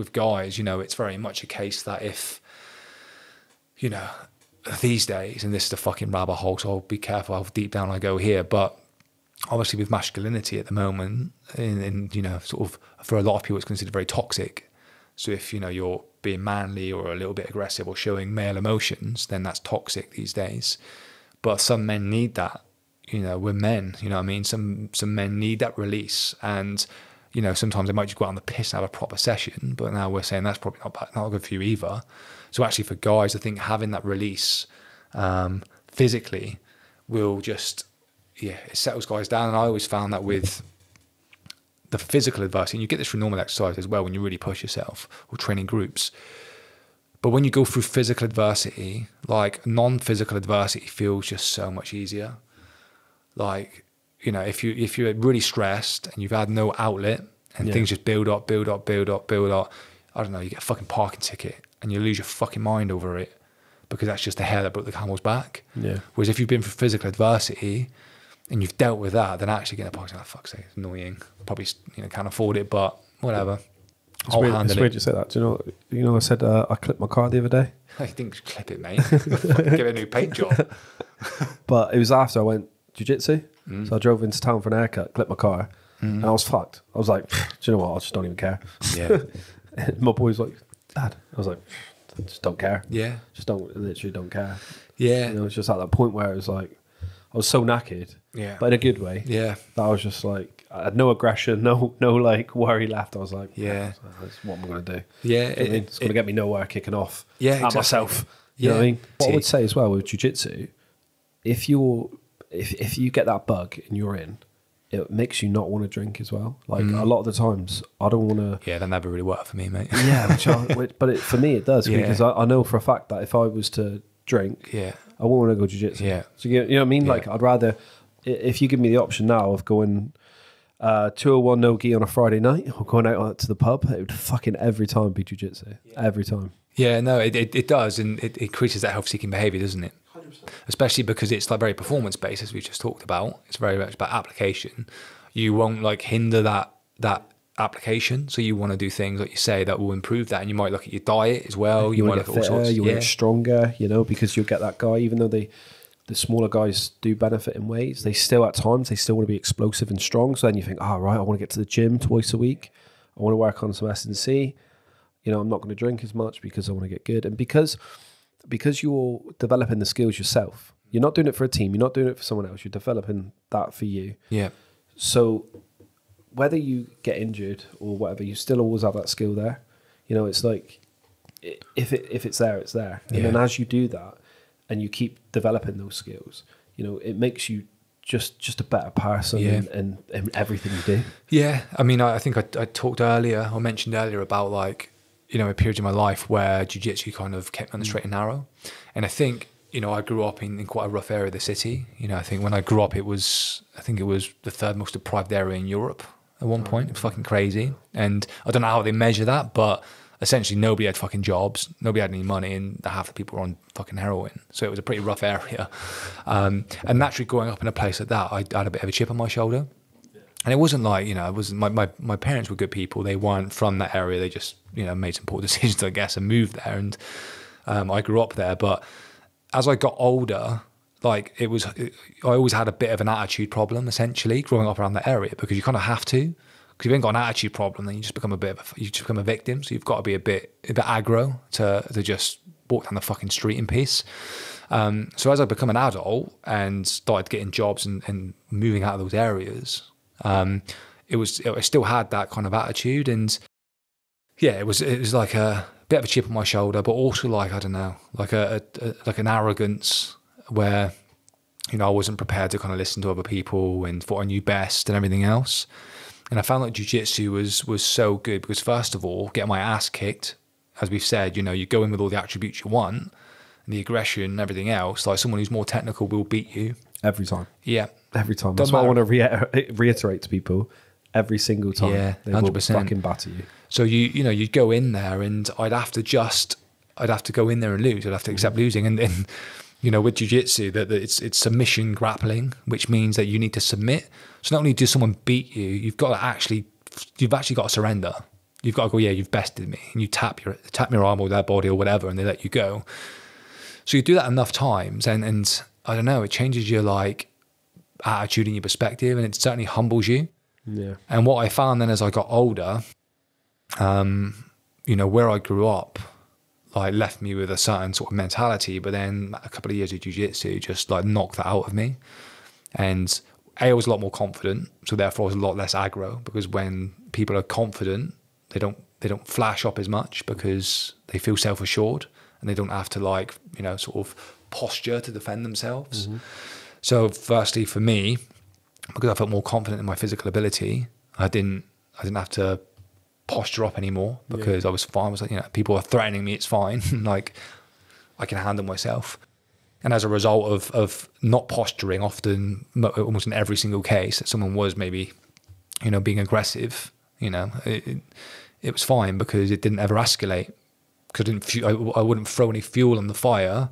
with guys, you know, it's very much a case that if, you know, these days, and this is the fucking rabbit hole, so I'll be careful how deep down I go here, but obviously with masculinity at the moment, in, in you know, sort of for a lot of people, it's considered very toxic. So if you know you're being manly or a little bit aggressive or showing male emotions, then that's toxic these days. But some men need that. You know, we're men. You know, I mean, some some men need that release, and you know, sometimes they might just go out on the piss and have a proper session. But now we're saying that's probably not bad, not good for you either. So actually, for guys, I think having that release um, physically will just yeah, it settles guys down. And I always found that with the physical adversity, and you get this from normal exercise as well when you really push yourself or training groups. But when you go through physical adversity, like non physical adversity feels just so much easier. Like, you know, if you if you're really stressed and you've had no outlet and Yeah. things just build up, build up, build up, build up, I don't know, you get a fucking parking ticket and you lose your fucking mind over it because that's just the hair that broke the camel's back. Yeah. Whereas if you've been through physical adversity and you've dealt with that, then actually getting a parking, oh, fuck's sake, it's annoying. Probably you know can't afford it, but whatever. It's I'll weird, handle it's it. weird you say that. Do you know? You know, I said uh, I clipped my car the other day, I think clip it, mate. Give it a new paint job. but it was after I went jujitsu. Mm. So I drove into town for an haircut, clipped my car, and I was fucked. I was like, do you know what? I just don't even care. Yeah. And my boy was like, Dad. I was like, just don't care. Yeah. Just don't literally don't care. Yeah. You know, it's just at that point where it was like, I was so knackered, Yeah. but in a good way. Yeah. That I was just like, I had no aggression, no no like worry left. I was like, Yeah. that's what I'm gonna do. Yeah. You know what I mean? It, it's gonna get me nowhere kicking off. Yeah, at exactly. myself. You know what I mean? What I would say as well with jujitsu, if you're if if you get that bug and you're in, it makes you not want to drink as well. Like Mm. a lot of the times, I don't want to. yeah, that never really worked for me, mate. Yeah, which I, which, but it, for me it does Yeah. because I, I know for a fact that if I was to drink, Yeah. I wouldn't want to go jiu-jitsu. Yeah. So you, you know what I mean? Yeah. Like I'd rather if you give me the option now of going uh, 201 no gi on a Friday night or going out to the pub, it would fucking every time be jiu-jitsu. Every time. Yeah, no, it, it, it does, and it, increases that health-seeking behaviour, doesn't it? Especially because it's like very performance-based, as we just talked about. It's very much about application. You won't like hinder that that application, so you want to do things like you say that will improve that, and you might look at your diet as well. You, you might want to look at all sorts. you want to yeah. get stronger, you know, because you'll get that guy, even though they, the smaller guys do benefit in ways, they still at times, they still want to be explosive and strong. So then you think, oh, right, I want to get to the gym twice a week. I want to work on some S&C. You know, I'm not going to drink as much because I want to get good. And because, because you're developing the skills yourself, you're not doing it for a team, you're not doing it for someone else, you're developing that for you. yeah, So whether you get injured or whatever, you still always have that skill there. You know, it's like if it if it's there, it's there. And then as you do that and you keep developing those skills, you know, it makes you just just a better person Yeah. in, in, in everything you do. Yeah, I mean, I, I think I, I talked earlier or mentioned earlier about like you know a period in my life where jujitsu kind of kept me on the straight and narrow, and I think you know I grew up in, in quite a rough area of the city. You know, I think when I grew up, it was I think it was the third most deprived area in Europe at one point. It was fucking crazy, and I don't know how they measure that, but essentially nobody had fucking jobs, nobody had any money, and half the people were on fucking heroin. So it was a pretty rough area, um, and naturally growing up in a place like that, I had a bit of a chip on my shoulder. And it wasn't like, you know, it wasn't my, my, my parents were good people. They weren't from that area. They just, you know, made some poor decisions, I guess, and moved there. And um, I grew up there. But as I got older, like it was, I always had a bit of an attitude problem, essentially, growing up around that area because you kind of have to. Because if you ain't got an attitude problem, then you just become a bit of a, you just become a victim. So you've got to be a bit, a bit aggro to, to just walk down the fucking street in peace. Um, so as I become an adult and started getting jobs and, and moving out of those areas, um, it was I still had that kind of attitude, and yeah, it was it was like a bit of a chip on my shoulder, but also like I don't know, like a, a, like an arrogance where you know I wasn't prepared to kind of listen to other people and thought I knew best and everything else. And I found like jujitsu was was so good because first of all, getting my ass kicked, as we've said, you know, you go in with all the attributes you want and the aggression and everything else. Like someone who's more technical will beat you. Every time. Yeah, Every time. That's what I want to reiter- reiterate to people. Every single time. Yeah, they will 100%. fucking batter you. So you you know you'd go in there and I'd have to just I'd have to go in there and lose. I'd have to accept mm. losing. And then you know with jujitsu that that it's it's submission grappling, which means that you need to submit. So not only does someone beat you, you've got to actually you've actually got to surrender. You've got to go, yeah, you've bested me, and you tap your tap your arm or their body or whatever, and they let you go. So you do that enough times, and and I don't know, it changes your like attitude and your perspective, and it certainly humbles you. Yeah. And what I found then as I got older, um, you know, where I grew up, like left me with a certain sort of mentality, but then a couple of years of jujitsu just like knocked that out of me. And A, I was a lot more confident, so therefore I was a lot less aggro because when people are confident, they don't they don't flash up as much because they feel self assured and they don't have to like, you know, sort of posture to defend themselves. Mm-hmm. So firstly for me, because I felt more confident in my physical ability, I didn't I didn't have to posture up anymore because I was fine. I was like, you know, people are threatening me, it's fine. like I can handle myself. And as a result of of not posturing, often almost in every single case that someone was maybe, you know, being aggressive, you know, it, it, it was fine because it didn't ever escalate. Because I didn't, I, I wouldn't throw any fuel on the fire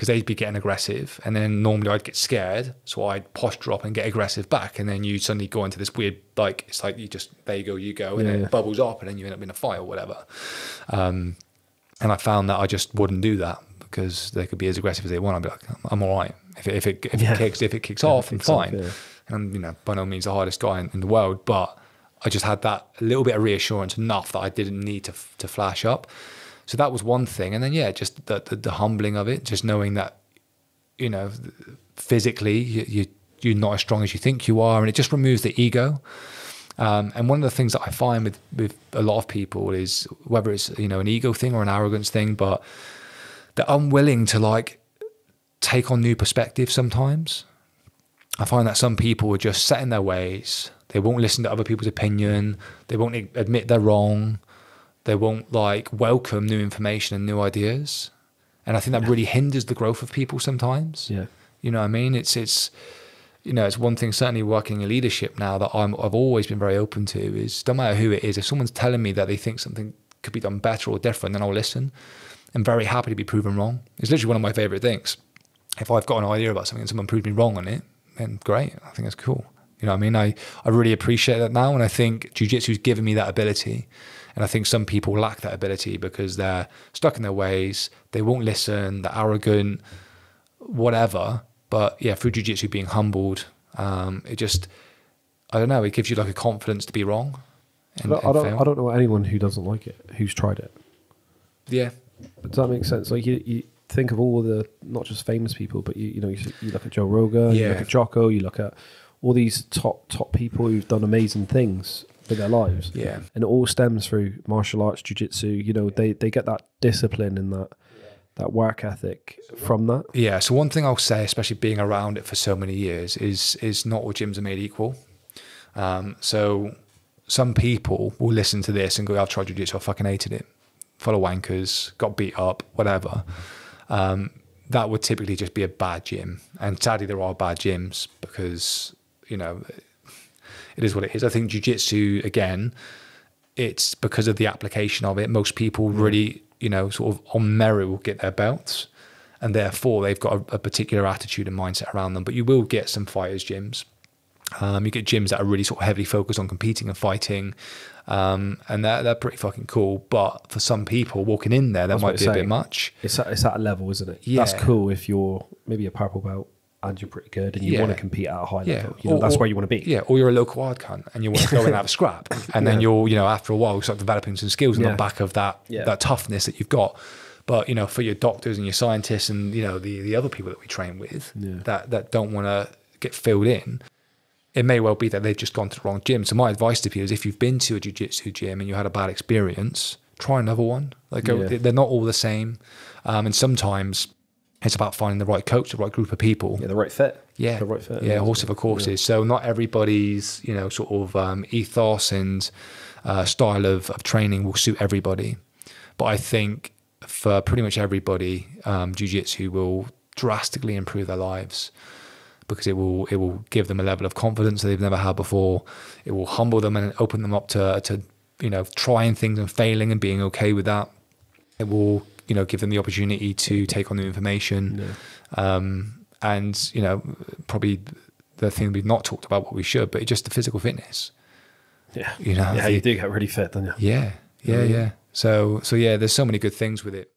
because they'd be getting aggressive, and then normally I'd get scared, so I'd posture up and get aggressive back, and then you suddenly go into this weird like it's like you just there you go, you go, and then Yeah. it bubbles up, and then you end up in a fight or whatever. Um, and I found that I just wouldn't do that because they could be as aggressive as they want. I'd be like, I'm all right. If it, if it, if Yeah. it kicks, if it kicks off, I'm off, fine. And I'm, you know, by no means the hardest guy in, in the world, but I just had that little bit of reassurance enough that I didn't need to to flash up. So that was one thing, and then yeah, just the the, the humbling of it, just knowing that you know physically you, you you're not as strong as you think you are, and it just removes the ego. Um, and one of the things that I find with, with a lot of people is whether it's you know an ego thing or an arrogance thing, but they're unwilling to like take on new perspectives sometimes. I find that some people are just set in their ways. They won't listen to other people's opinion. They won't admit they're wrong. They won't like welcome new information and new ideas. And I think that really hinders the growth of people sometimes. Yeah. You know what I mean? It's it's you know, it's one thing certainly working in leadership now that I'm I've always been very open to is no matter who it is, if someone's telling me that they think something could be done better or different, then I'll listen. I'm very happy to be proven wrong. It's literally one of my favorite things. If I've got an idea about something and someone proves me wrong on it, then great. I think that's cool. You know what I mean? I, I really appreciate that now. And I think jujitsu's given me that ability. And I think some people lack that ability because they're stuck in their ways. They won't listen. They're arrogant, whatever. But yeah, through jujitsu being humbled, um, it just, I don't know, it gives you like a confidence to be wrong. I don't, I, don't, I don't know anyone who doesn't like it, who's tried it. Yeah. Does that make sense? Like you, you think of all the not just famous people, but you, you know, you, you look at Joe Rogan, you look at Jocko, you look at all these top top people who've done amazing things with their lives. Yeah. and it all stems through martial arts, jiu-jitsu. You know, they they get that discipline and that that work ethic from that. Yeah. So one thing I'll say, especially being around it for so many years, is is not all gyms are made equal. Um, so some people will listen to this and go, "I've tried jiu-jitsu, I fucking hated it. Full of wankers, got beat up, whatever." Um, that would typically just be a bad gym, and sadly, there are bad gyms because you know it is what it is. I think jiu-jitsu again, it's because of the application of it. Most people really, you know, sort of on merit will get their belts, and therefore they've got a, a particular attitude and mindset around them. But you will get some fighters gyms. Um, you get gyms that are really sort of heavily focused on competing and fighting, um, and they're they're pretty fucking cool. But for some people, walking in there, that That's might be I'm a bit much. It's at, it's at a level, isn't it? Yeah. That's cool if you're maybe a purple belt and you're pretty good and you Yeah. want to compete at a high Yeah, level. You know, Or- that's where you want to be. Yeah, or you're a local hard cunt and you want to go and have a scrap, and then you're, you know, after a while, you start developing some skills on Yeah. the back of that Yeah. that toughness that you've got. But you know, for your doctors and your scientists and you know the the other people that we train with Yeah. that that don't want to get filled in, it may well be that they've just gone to the wrong gym. So my advice to people is, if you've been to a jiu-jitsu gym and you had a bad experience, try another one. Like Yeah. they're not all the same, um, and sometimes it's about finding the right coach, the right group of people. Yeah, the right fit. Yeah, the right fit. Yeah, horse for courses. So not everybody's you know sort of um, ethos and uh, style of, of training will suit everybody, but I think for pretty much everybody, um, jujitsu will drastically improve their lives because it will it will give them a level of confidence that they've never had before. It will humble them and open them up to to you know trying things and failing and being okay with that. It will you know give them the opportunity to take on new information um, and you know probably the thing we've not talked about what we should but just the physical fitness Yeah. You know, Yeah, the- you do get really fit, don't you? yeah, yeah, yeah. So, so yeah, there's so many good things with it.